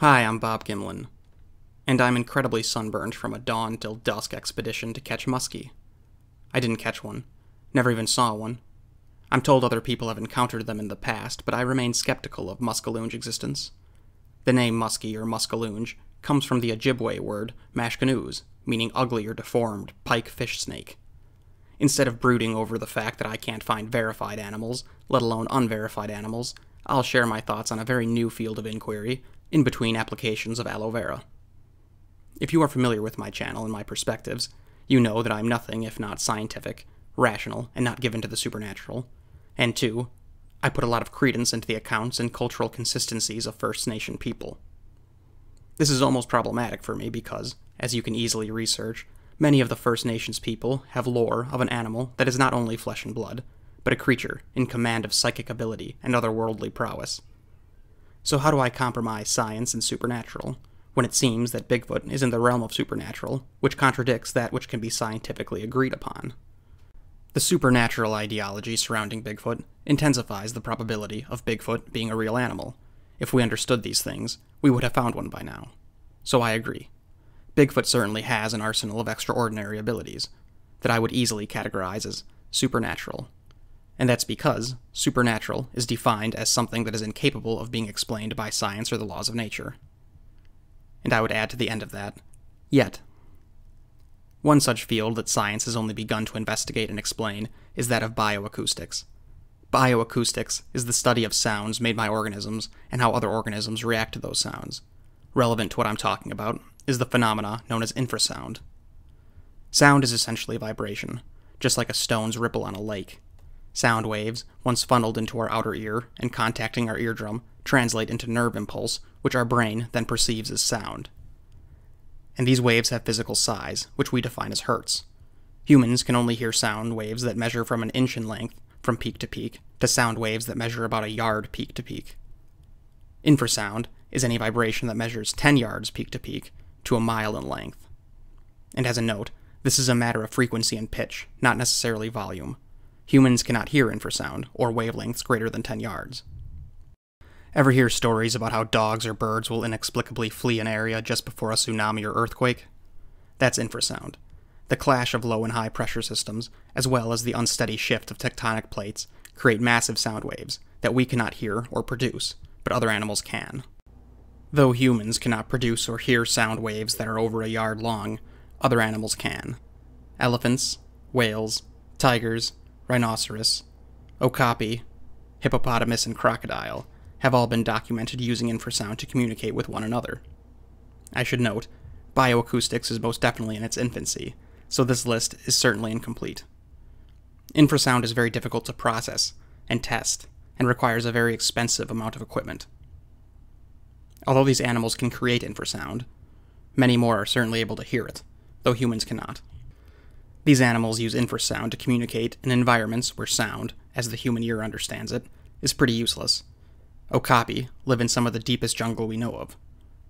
Hi, I'm Bob Gymlan, and I'm incredibly sunburned from a dawn till dusk expedition to catch muskie. I didn't catch one, never even saw one. I'm told other people have encountered them in the past, but I remain skeptical of muskellunge existence. The name muskie or muskellunge comes from the Ojibwe word mashkanoos, meaning ugly or deformed pike fish snake. Instead of brooding over the fact that I can't find verified animals, let alone unverified animals, I'll share my thoughts on a very new field of inquiry in between applications of aloe vera. If you are familiar with my channel and my perspectives, you know that I'm nothing if not scientific, rational, and not given to the supernatural. And two, I put a lot of credence into the accounts and cultural consistencies of First Nation people. This is almost problematic for me because, as you can easily research, many of the First Nations people have lore of an animal that is not only flesh and blood, but a creature in command of psychic ability and otherworldly prowess. So, how do I compromise science and supernatural when it seems that Bigfoot is in the realm of supernatural, which contradicts that which can be scientifically agreed upon? The supernatural ideology surrounding Bigfoot intensifies the probability of Bigfoot being a real animal. If we understood these things, we would have found one by now. So I agree. Bigfoot certainly has an arsenal of extraordinary abilities that I would easily categorize as supernatural. And that's because supernatural is defined as something that is incapable of being explained by science or the laws of nature. And I would add to the end of that, yet. One such field that science has only begun to investigate and explain is that of bioacoustics. Bioacoustics is the study of sounds made by organisms and how other organisms react to those sounds. Relevant to what I'm talking about is the phenomena known as infrasound. Sound is essentially vibration, just like a stone's ripple on a lake. Sound waves, once funneled into our outer ear and contacting our eardrum, translate into nerve impulse, which our brain then perceives as sound. And these waves have physical size, which we define as hertz. Humans can only hear sound waves that measure from an inch in length, from peak to peak, to sound waves that measure about a yard peak to peak. Infrasound is any vibration that measures 10 yards peak to peak to a mile in length. And as a note, this is a matter of frequency and pitch, not necessarily volume. Humans cannot hear infrasound, or wavelengths greater than 10 yards. Ever hear stories about how dogs or birds will inexplicably flee an area just before a tsunami or earthquake? That's infrasound. The clash of low and high pressure systems, as well as the unsteady shift of tectonic plates, create massive sound waves that we cannot hear or produce, but other animals can. Though humans cannot produce or hear sound waves that are over a yard long, other animals can. Elephants, whales, tigers, rhinoceros, okapi, hippopotamus, and crocodile have all been documented using infrasound to communicate with one another. I should note, bioacoustics is most definitely in its infancy, so this list is certainly incomplete. Infrasound is very difficult to process and test, and requires a very expensive amount of equipment. Although these animals can create infrasound, many more are certainly able to hear it, though humans cannot. These animals use infrasound to communicate in environments where sound, as the human ear understands it, is pretty useless. Okapi live in some of the deepest jungle we know of.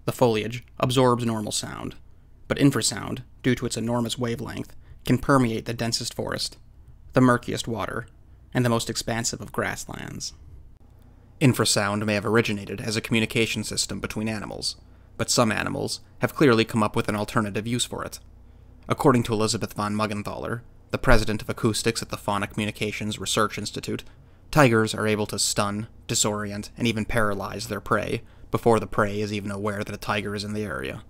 The foliage absorbs normal sound, but infrasound, due to its enormous wavelength, can permeate the densest forest, the murkiest water, and the most expansive of grasslands. Infrasound may have originated as a communication system between animals, but some animals have clearly come up with an alternative use for it. According to Elizabeth von Muggenthaler, the president of acoustics at the Fauna Communications Research Institute, tigers are able to stun, disorient, and even paralyze their prey before the prey is even aware that a tiger is in the area.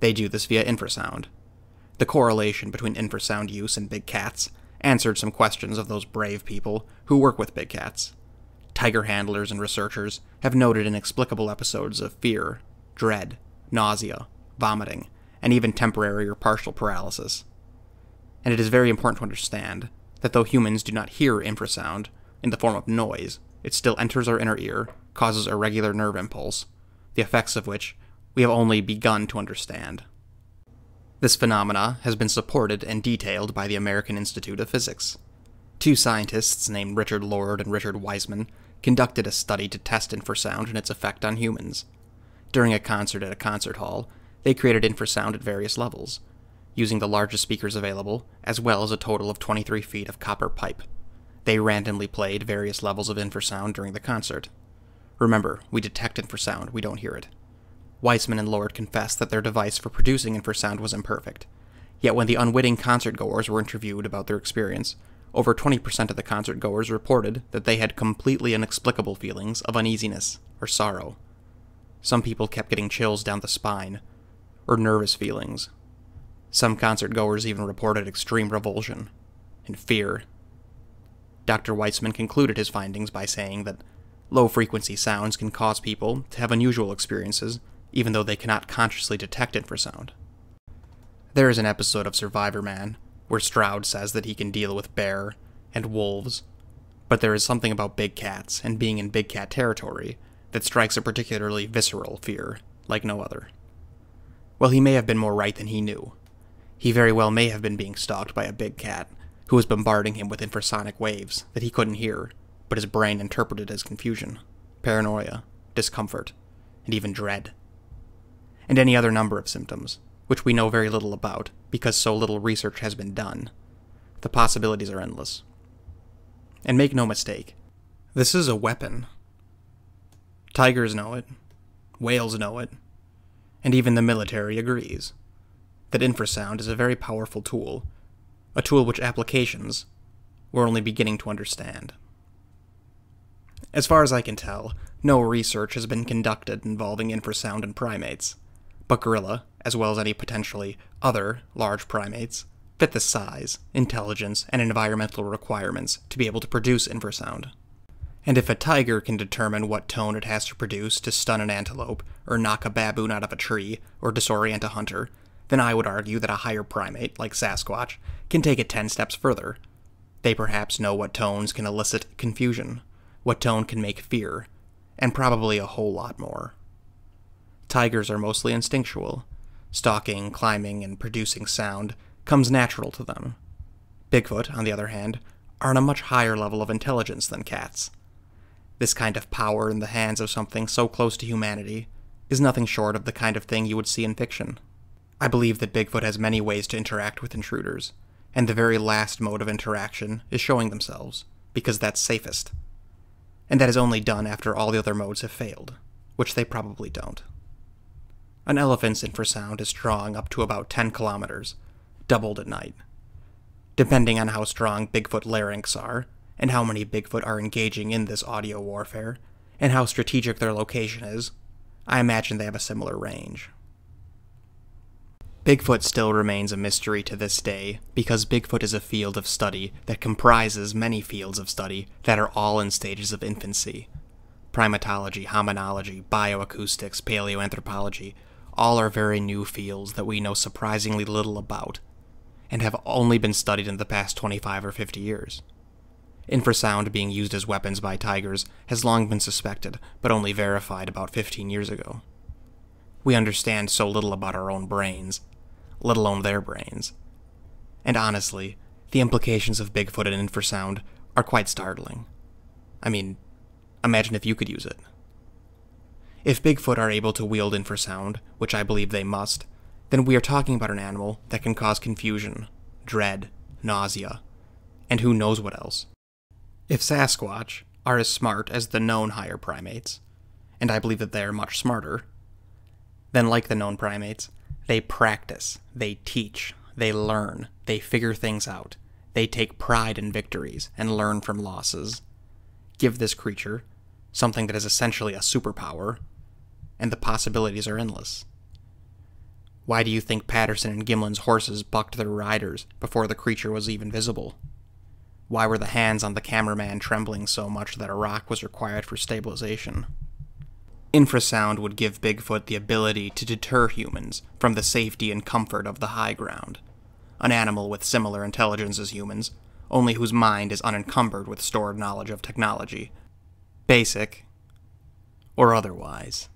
They do this via infrasound. The correlation between infrasound use and big cats answered some questions of those brave people who work with big cats. Tiger handlers and researchers have noted inexplicable episodes of fear, dread, nausea, vomiting, and even temporary or partial paralysis. And it is very important to understand that though humans do not hear infrasound in the form of noise, it still enters our inner ear, causes a regular nerve impulse, the effects of which we have only begun to understand. This phenomena has been supported and detailed by the American Institute of Physics. Two scientists named Richard Lord and Richard Wiseman conducted a study to test infrasound and its effect on humans. During a concert at a concert hall, they created infrasound at various levels, using the largest speakers available, as well as a total of 23 feet of copper pipe. They randomly played various levels of infrasound during the concert. Remember, we detect infrasound, we don't hear it. Wiseman and Lord confessed that their device for producing infrasound was imperfect. Yet when the unwitting concert goers were interviewed about their experience, over 20% of the concert goers reported that they had completely inexplicable feelings of uneasiness or sorrow. Some people kept getting chills down the spine, or nervous feelings. Some concert goers even reported extreme revulsion and fear. Dr. Wiseman concluded his findings by saying that low frequency sounds can cause people to have unusual experiences even though they cannot consciously detect infrasound. There is an episode of Survivorman where Stroud says that he can deal with bear and wolves, but there is something about big cats and being in big cat territory that strikes a particularly visceral fear, like no other. Well, he may have been more right than he knew. He very well may have been being stalked by a big cat who was bombarding him with infrasonic waves that he couldn't hear, but his brain interpreted as confusion, paranoia, discomfort, and even dread and any other number of symptoms, which we know very little about because so little research has been done. The possibilities are endless. And make no mistake, this is a weapon. Tigers know it, whales know it, and even the military agrees that infrasound is a very powerful tool, a tool which applications we're only beginning to understand. As far as I can tell, no research has been conducted involving infrasound in primates but gorilla, as well as any potentially other large primates, fit the size, intelligence, and environmental requirements to be able to produce infrasound. And if a tiger can determine what tone it has to produce to stun an antelope, or knock a baboon out of a tree, or disorient a hunter, then I would argue that a higher primate, like Sasquatch, can take it ten steps further. They perhaps know what tones can elicit confusion, what tone can make fear, and probably a whole lot more. Tigers are mostly instinctual. Stalking, climbing, and producing sound comes natural to them. Bigfoot, on the other hand, are on a much higher level of intelligence than cats. This kind of power in the hands of something so close to humanity is nothing short of the kind of thing you would see in fiction. I believe that Bigfoot has many ways to interact with intruders, and the very last mode of interaction is showing themselves, because that's safest. And that is only done after all the other modes have failed, which they probably don't. An elephant's infrasound is strong up to about 10 kilometers, doubled at night. Depending on how strong Bigfoot larynx are, and how many Bigfoot are engaging in this audio warfare, and how strategic their location is, I imagine they have a similar range. Bigfoot still remains a mystery to this day because Bigfoot is a field of study that comprises many fields of study that are all in stages of infancy. Primatology, hominology, bioacoustics, paleoanthropology, all are very new fields that we know surprisingly little about, and have only been studied in the past 25 or 50 years. Infrasound being used as weapons by tigers has long been suspected, but only verified about 15 years ago. We understand so little about our own brains, let alone their brains. And honestly, the implications of Bigfoot and infrasound are quite startling. I mean, imagine if you could use it. If Bigfoot are able to wield infrasound, which I believe they must, then we are talking about an animal that can cause confusion, dread, nausea, and who knows what else. If Sasquatch are as smart as the known higher primates, and I believe that they are much smarter, then like the known primates, they practice, they teach, they learn, they figure things out, they take pride in victories and learn from losses. Give this creature, something that is essentially a superpower, and the possibilities are endless. Why do you think Patterson and Gimlin's horses bucked their riders before the creature was even visible? Why were the hands on the cameraman trembling so much that a rock was required for stabilization? Infrasound would give Bigfoot the ability to deter humans from the safety and comfort of the high ground. An animal with similar intelligence as humans, only whose mind is unencumbered with stored knowledge of technology. Basic, or otherwise.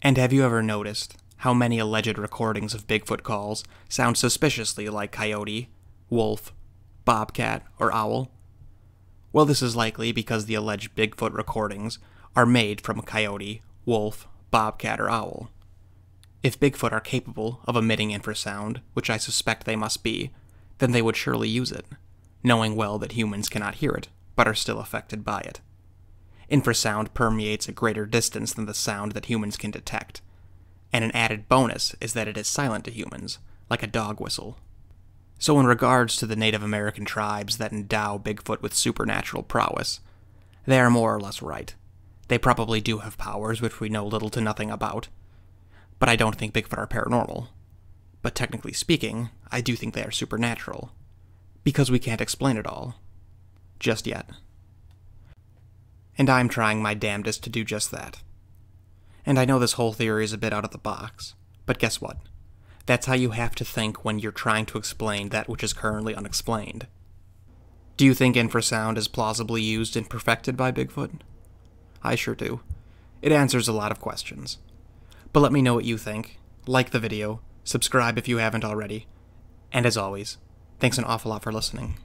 And have you ever noticed how many alleged recordings of Bigfoot calls sound suspiciously like coyote, wolf, bobcat, or owl? Well, this is likely because the alleged Bigfoot recordings are made from a coyote, wolf, bobcat, or owl. If Bigfoot are capable of emitting infrasound, which I suspect they must be, then they would surely use it, knowing well that humans cannot hear it, but are still affected by it. Infrasound permeates a greater distance than the sound that humans can detect, and an added bonus is that it is silent to humans, like a dog whistle. So, in regards to the Native American tribes that endow Bigfoot with supernatural prowess, they are more or less right. They probably do have powers which we know little to nothing about. But I don't think Bigfoot are paranormal. But technically speaking, I do think they are supernatural. Because we can't explain it all. Just yet. And I'm trying my damnedest to do just that. And I know this whole theory is a bit out of the box, but guess what? That's how you have to think when you're trying to explain that which is currently unexplained. Do you think infrasound is plausibly used and perfected by Bigfoot? I sure do. It answers a lot of questions. But let me know what you think. Like the video, subscribe if you haven't already, and as always, thanks an awful lot for listening.